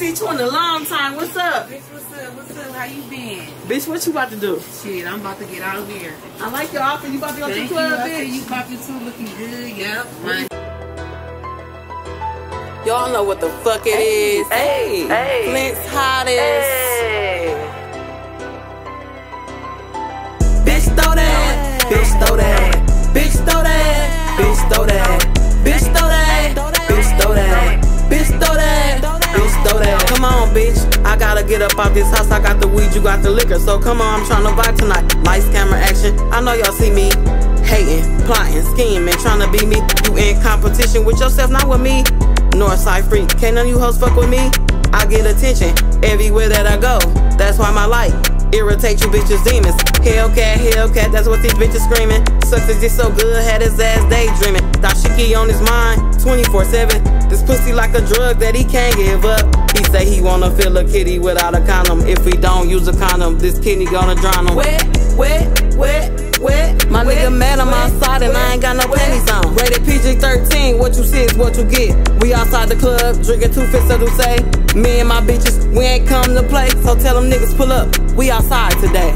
see you in a long time. What's up? Bitch, what's up? What's up? How you been? Bitch, what you about to do? Shit, I'm about to get out of here. I like your outfit. You about to go to the Thank you. club, I said bitch? you popping too, looking good. Yep. Mine. Y'all know what the fuck it is. hey, hey. Get up out this house. I got the weed, you got the liquor. So come on, I'm tryna vibe tonight. Lights, camera, action. I know y'all see me. Hating, plotting, scheming, tryna be me. You in competition with yourself, not with me. Northside freak, can't none of you hoes fuck with me. I get attention everywhere that I go. That's why my light irritate you bitches demons. Hellcat, Hellcat, that's what these bitches screaming. Sucks is just so good, had his ass daydreaming. Dashiki on his mind, 24-7. This pussy like a drug that he can't give up. He say he wanna fill a kitty without a condom. If we don't use a condom, this kidney gonna drown him. Wet, wet, wet, wet. My nigga mad on my side and I ain't got no panties on. Rated PG-13, what you see is what you get. We outside the club, drinking two fists of Douce. Me and my bitches, we ain't come to play. So tell them niggas pull up, we outside today.